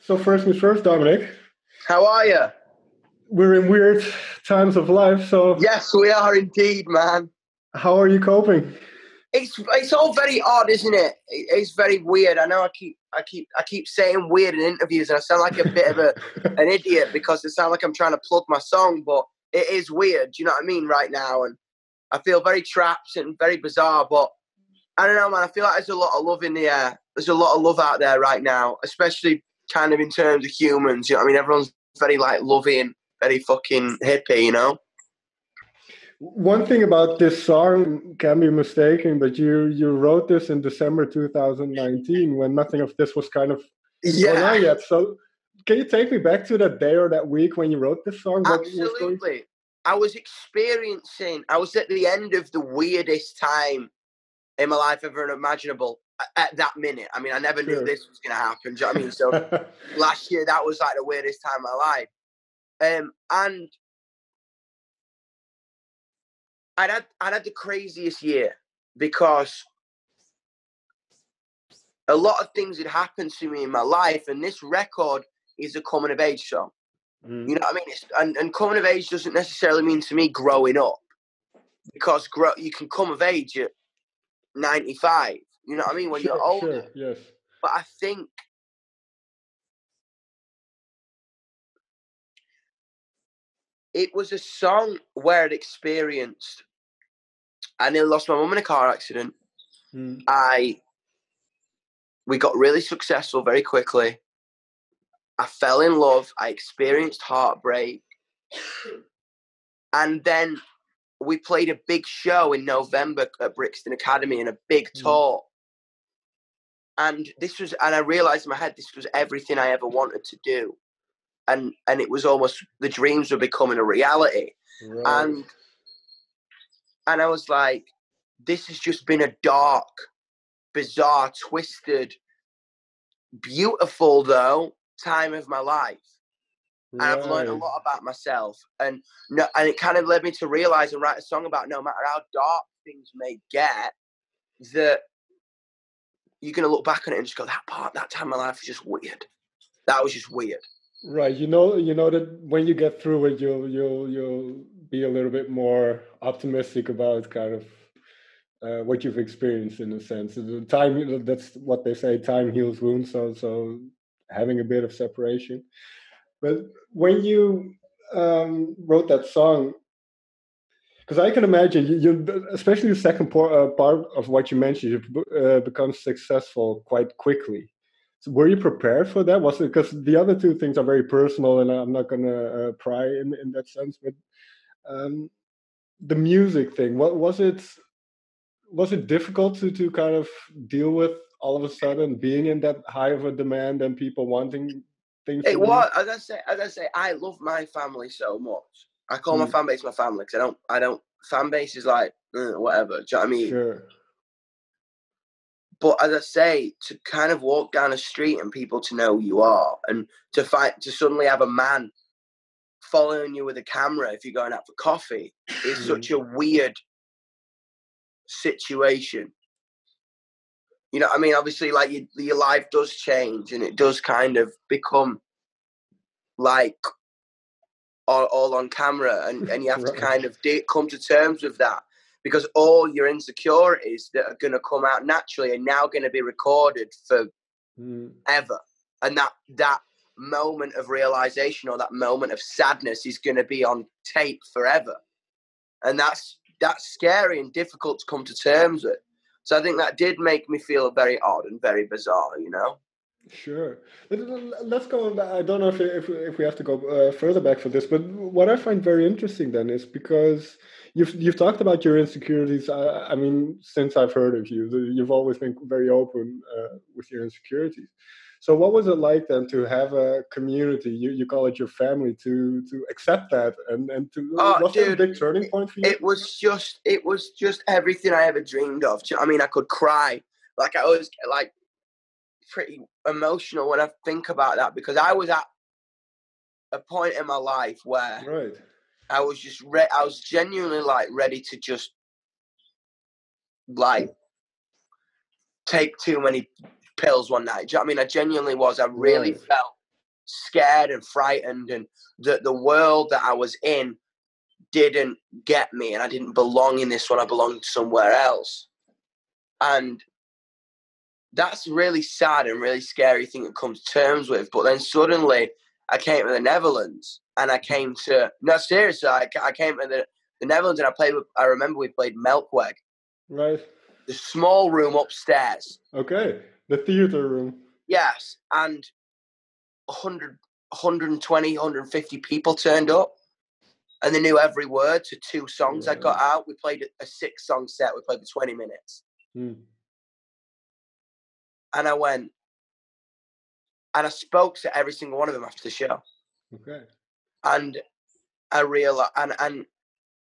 So first things first, Dominic. How are you? We're in weird times of life, so Yes, we are indeed, man. how are you coping? It's it's all very odd, isn't it? It- It's very weird. I know I keep I keep I keep saying weird in interviews, and I sound like a bit of a an idiot because it sounds like I'm trying to plug my song, but it is weird. Do you know what I mean? Right now, and I feel very trapped and very bizarre. But I don't know, man. I feel like there's a lot of love in the air. There's a lot of love out there right now, especially kind of in terms of humans. You know, I mean, everyone's very like loving, very fucking hippie. You know. One thing about this song can be mistaken, but you you wrote this in December 2019 when nothing of this was kind of going on yet. So can you take me back to that day or that week when you wrote this song? What was going- Absolutely. I was experiencing, I was at the end of the weirdest time in my life ever imaginable at that minute. I mean, I never knew this was going to happen. Do you know what I mean? So last year, that was like the weirdest time of my life. Um, and I'd had, I'd had the craziest year because a lot of things had happened to me in my life, and this record is a coming of age song. Mm. You know what I mean? It's, and, and coming of age doesn't necessarily mean to me growing up because grow, you can come of age at 95. You know what I mean? When Sure, you're older. sure, yes. But I think it was a song where I'd experienced. I nearly lost my mum in a car accident. Mm. I we got really successful very quickly. I fell in love. I experienced heartbreak, and then we played a big show in November at Brixton Academy in a big Mm. tour. And this was, and I realized in my head this was everything I ever wanted to do, and and it was almost the dreams were becoming a reality Right. and and I was like, this has just been a dark, bizarre, twisted, beautiful though time of my life. And I've learned a lot about myself, and no, and it kind of led me to realize and write a song about no matter how dark things may get, that you're gonna look back on it and just go, that part, that time of my life was just weird. That was just weird. Right. You know, you know that when you get through it, you'll you'll you'll be a little bit more optimistic about kind of uh, what you've experienced in a sense. The time that's what they say, time heals wounds. So so having a bit of separation. But when you um, wrote that song, because I can imagine you, you especially the second por- uh, part of what you mentioned, you've uh, become successful quite quickly. So were you prepared for that? Was it because the other two things are very personal, and I'm not going to uh, pry in in that sense. But um, the music thing, what was it? Was it difficult to to kind of deal with all of a sudden being in that high of a demand and people wanting things? It was, as I say, as I say, I love my family so much. I call my Mm. fan base my family because I don't, I don't. Fan base is like uh, whatever. Do you know what I mean? Sure. But as I say, to kind of walk down a street and people to know who you are, and to find to suddenly have a man following you with a camera if you're going out for coffee is Mm. such a weird situation. You know, what I mean, obviously, like your, your life does change, and it does kind of become like all, all on camera, and, and you have to kind of de- come to terms with that because all your insecurities that are going to come out naturally are now going to be recorded forever, Mm. and that that moment of realization or that moment of sadness is going to be on tape forever, and that's that's scary and difficult to come to terms with. So I think that did make me feel very odd and very bizarre, you know. Sure, but l- l- let's go. on I don't know if if if we have to go uh, further back for this, but what I find very interesting then is because you've you've talked about your insecurities. I, I mean, since I've heard of you, you've always been very open uh, with your insecurities. So, what was it like then to have a community? You you call it your family to to accept that and and to Oh, was that a dude, big turning point for you? It was just, it was just everything I ever dreamed of. Do you know what I mean, I could cry. Like I always like pretty emotional when I think about that because I was at a point in my life where right. I was just re- I was genuinely like ready to just like take too many pills one night. You know I mean? I genuinely was. I really Right. felt scared and frightened, and that the world that I was in didn't get me, and I didn't belong in this one. I belonged somewhere else, and that's really sad and really scary thing to come to terms with. But then suddenly, I came to the Netherlands, and I came to no seriously, I, I came to the, the Netherlands, and I played with. I remember we played Melkweg, right? The small room upstairs. Okay, the theater room. Yes, and 100, 120, 150 people turned up and they knew every word to two songs yeah. I got out. We played a six song set, we played for 20 minutes. Mm. And I went, and I spoke to every single one of them after the show. Okay. And I realized, and, and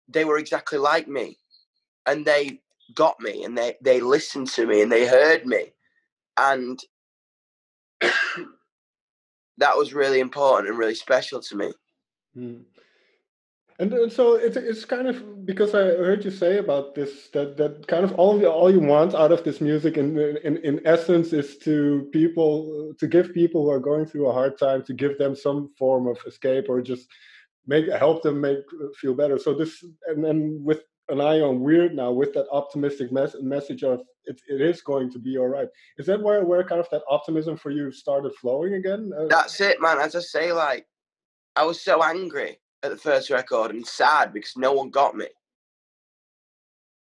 they were exactly like me. And they got me and they, they listened to me and they heard me. And that was really important and really special to me. Mm. And, and so it's it's kind of because I heard you say about this that that kind of all you, all you want out of this music in, in in essence is to people to give people who are going through a hard time to give them some form of escape or just make help them make feel better. So this and then with an eye on weird now with that optimistic mes- message of it, it is going to be all right. Is that where where kind of that optimism for you started flowing again? Uh, That's it, man. As I say, like I was so angry at the first record and sad because no one got me.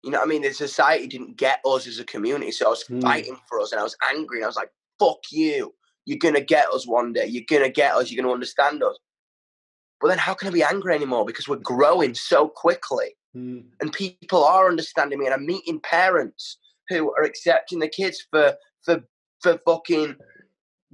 You know what I mean? The society didn't get us as a community, so I was mm. fighting for us, and I was angry, and I was like, "Fuck you! You're gonna get us one day. You're gonna get us. You're gonna understand us." But then, how can I be angry anymore? Because we're growing so quickly, mm. and people are understanding me, and I'm meeting parents who are accepting the kids for for for fucking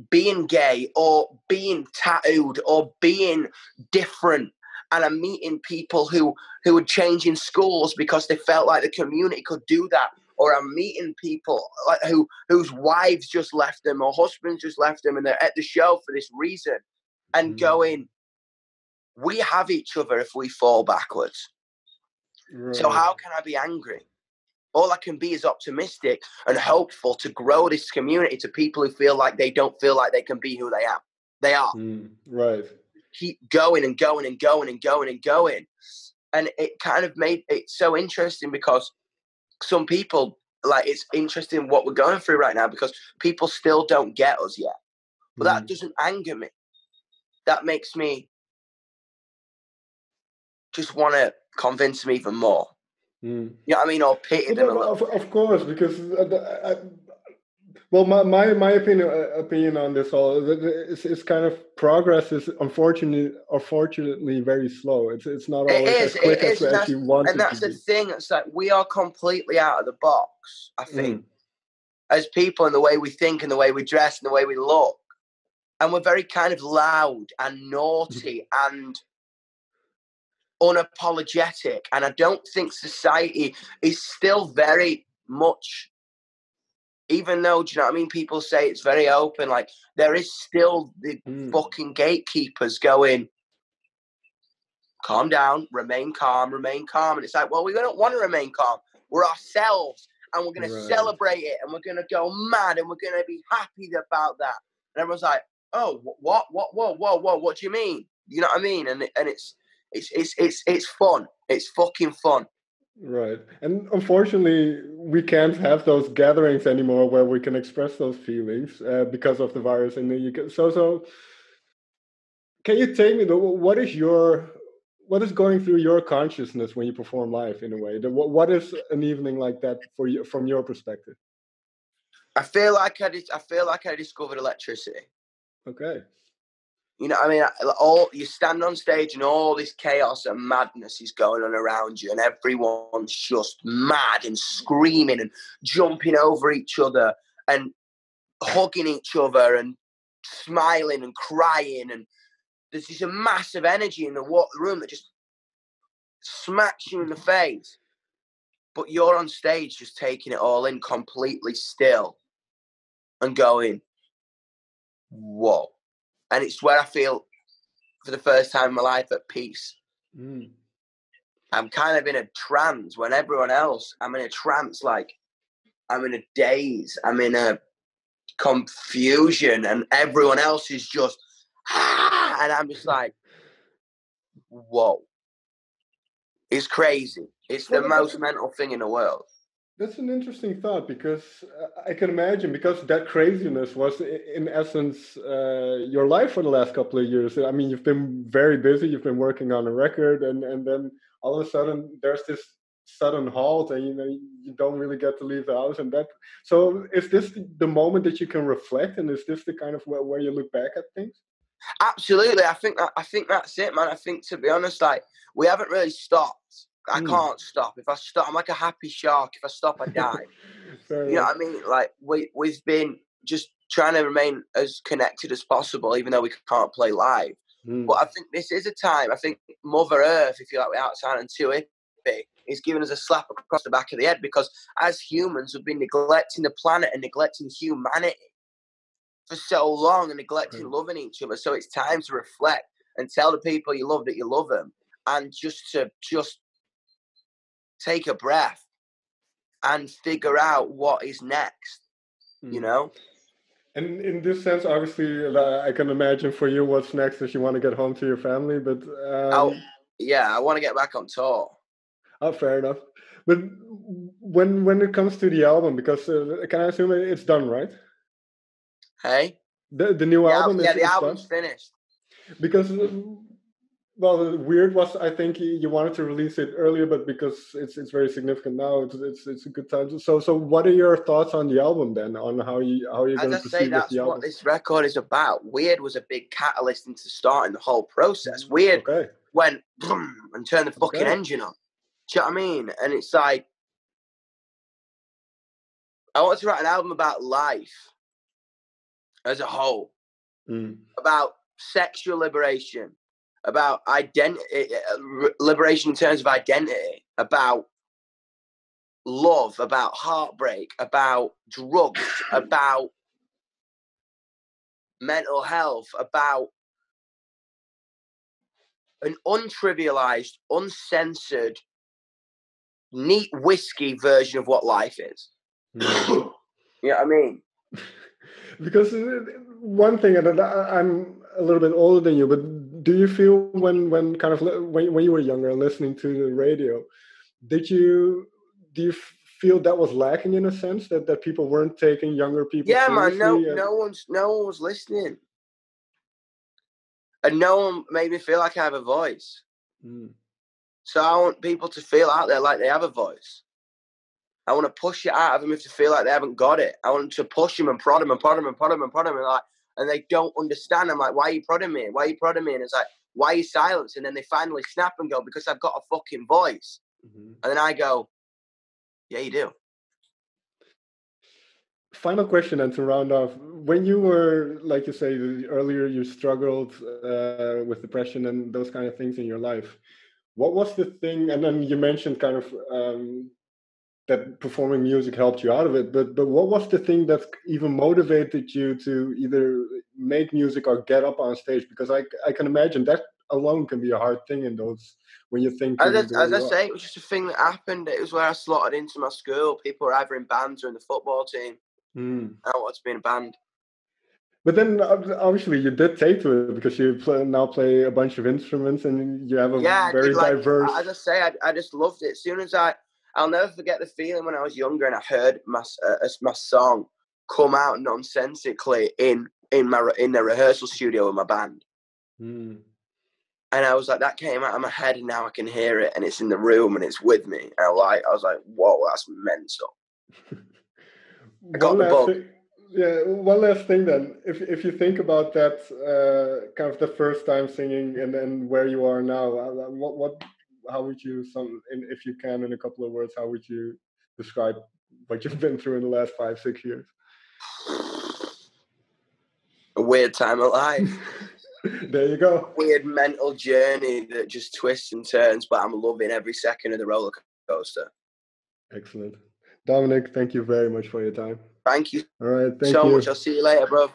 being gay or being tattooed or being different and I'm meeting people who who are changing schools because they felt like the community could do that. Or I'm meeting people like who whose wives just left them or husbands just left them and they're at the show for this reason and mm. going, we have each other if we fall backwards. Right. So how can I be angry? All I can be is optimistic and hopeful to grow this community to people who feel like they don't feel like they can be who they are. They are. Mm. Right keep going and going and going and going and going. And it kind of made it so interesting because some people like it's interesting what we're going through right now because people still don't get us yet. But mm. that doesn't anger me. That makes me just want to convince them even more. Mm. You know what I mean? Or pity them. Of, of, course, because uh, well, my, my, my opinion uh, opinion on this all is, is kind of progress is unfortunately unfortunately very slow. It's it's not always it is, as quick as, as you want. And that's the be. thing. It's like we are completely out of the box. I think mm. as people and the way we think and the way we dress and the way we look, and we're very kind of loud and naughty and unapologetic. And I don't think society is still very much even though, do you know what I mean? People say it's very open, like there is still the mm. fucking gatekeepers going, calm down, remain calm, remain calm. And it's like, well, we don't want to remain calm. We're ourselves and we're going right. to celebrate it and we're going to go mad and we're going to be happy about that. And everyone's like, oh, what, what, whoa, whoa, whoa, what do you mean? You know what I mean? And, and it's, it's, it's, it's, it's fun. It's fucking fun. Right. And unfortunately, we can't have those gatherings anymore where we can express those feelings uh, because of the virus. And you can, so, so can you tell me, what is your, what is going through your consciousness when you perform live in a way? The, what, what is an evening like that for you, from your perspective? I feel like I, I feel like I discovered electricity. Okay. You know, I mean, all you stand on stage and all this chaos and madness is going on around you, and everyone's just mad and screaming and jumping over each other and hugging each other and smiling and crying, and there's just this massive energy in the room that just smacks you in the face. But you're on stage just taking it all in completely still and going, whoa and it's where I feel for the first time in my life at peace. Mm. I'm kind of in a trance when everyone else, I'm in a trance, like I'm in a daze, I'm in a confusion, and everyone else is just ah, and I'm just like, whoa. It's crazy. It's the most mental thing in the world. That's an interesting thought because uh, I can imagine because that craziness was in essence uh, your life for the last couple of years. I mean, you've been very busy. You've been working on a record, and and then all of a sudden there's this sudden halt, and you know you don't really get to leave the house. And that so is this the moment that you can reflect, and is this the kind of where, where you look back at things? Absolutely, I think I think that's it, man. I think to be honest, like we haven't really stopped I mm. can't stop. If I stop, I'm like a happy shark. If I stop, I die. you know what I mean? Like we we've been just trying to remain as connected as possible, even though we can't play live. Mm. But I think this is a time. I think Mother Earth, if you like, without sounding too hippie, is giving us a slap across the back of the head because as humans, we've been neglecting the planet and neglecting humanity for so long and neglecting mm. loving each other. So it's time to reflect and tell the people you love that you love them, and just to just take a breath and figure out what is next mm. you know? And in this sense obviously i can imagine for you what's next if you want to get home to your family but um... oh yeah i want to get back on tour. Oh fair enough. But when when it comes to the album because uh, can i assume it's done right? Hey? The, the new the album, album yeah the album's done? finished. Because well, weird was I think you wanted to release it earlier, but because it's it's very significant now, it's it's, it's a good time. So so what are your thoughts on the album then? On how you how you're going to proceed say, with that's the album? what this record is about. Weird was a big catalyst into starting the whole process. Mm, Weird okay. went boom, and turned the fucking okay. engine on. Do you know what I mean? And it's like I wanted to write an album about life as a whole, mm. about sexual liberation about identity, eh, eh, liberation in terms of identity, about love, about heartbreak, about drugs, about mental health, about an untrivialized, uncensored, neat whiskey version of what life is. Mm. you know what I mean? because one thing, and I'm a little bit older than you, but do you feel when when kind of when, when you were younger listening to the radio did you do you feel that was lacking in a sense that that people weren't taking younger people yeah man no and... no one's no one was listening and no one made me feel like i have a voice mm. so i want people to feel out there like they have a voice I want to push it out of them if they feel like they haven't got it. I want to push them and prod them and prod them and prod them and prod them and like and they don't understand. I'm like, why are you prodding me? Why are you prodding me? And it's like, why are you silence? And then they finally snap and go, because I've got a fucking voice. Mm-hmm. And then I go, yeah, you do. Final question, and to round off, when you were, like you say earlier, you struggled uh, with depression and those kind of things in your life. What was the thing? And then you mentioned kind of um, that performing music helped you out of it but but what was the thing that even motivated you to either make music or get up on stage because i i can imagine that alone can be a hard thing in those when you think as, I, as I say it was just a thing that happened it was where i slotted into my school people were either in bands or in the football team mm. i wanted to be in a band but then obviously you did take to it because you play, now play a bunch of instruments and you have a yeah, very like, diverse. As I say, I, I just loved it. As soon as I I'll never forget the feeling when I was younger and I heard my uh, my song come out nonsensically in in my in the rehearsal studio with my band. Mm. And I was like, that came out of my head, and now I can hear it, and it's in the room, and it's with me. And I like, I was like, whoa, that's mental. I got the bug. Thing, yeah, one last thing then. If if you think about that, uh, kind of the first time singing, and then where you are now, uh, what what how would you some if you can in a couple of words how would you describe what you've been through in the last five six years? A weird time of life. There you go. Weird mental journey that just twists and turns but i'm loving every second of the roller coaster. Excellent. Dominic thank you very much for your time. Thank you all right thank so you. so much. I'll see you later bro.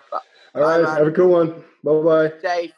All right, have a good one. Bye bye safe